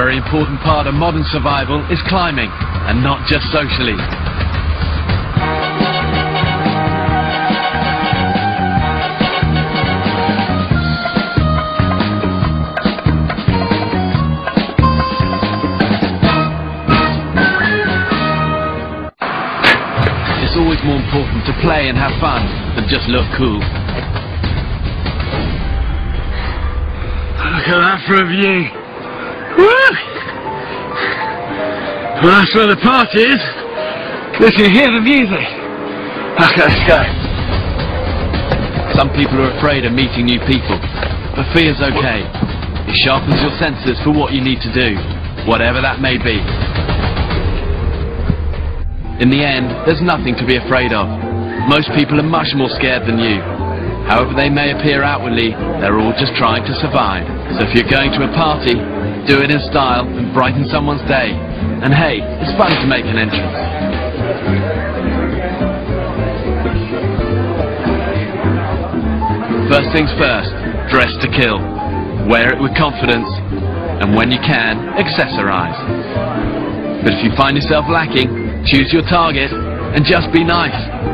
very important part of modern survival is climbing, and not just socially. It's always more important to play and have fun than just look cool. Look at that for a view. Well, that's where the party is. You hear the music. Okay, let's go. Some people are afraid of meeting new people, but fear's okay. It sharpens your senses for what you need to do, whatever that may be. In the end, there's nothing to be afraid of. Most people are much more scared than you. However they may appear outwardly, they're all just trying to survive. So if you're going to a party, do it in style and brighten someone's day. And hey, it's fun to make an entrance. First things first, dress to kill. Wear it with confidence, and when you can, accessorize. But if you find yourself lacking, choose your target and just be nice.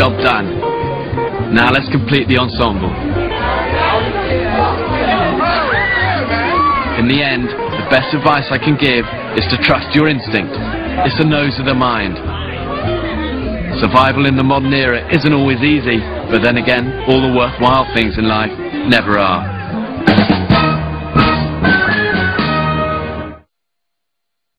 Job done. Now let's complete the ensemble. In the end, the best advice I can give is to trust your instinct. It's the nose of the mind. Survival in the modern era isn't always easy, but then again, all the worthwhile things in life never are.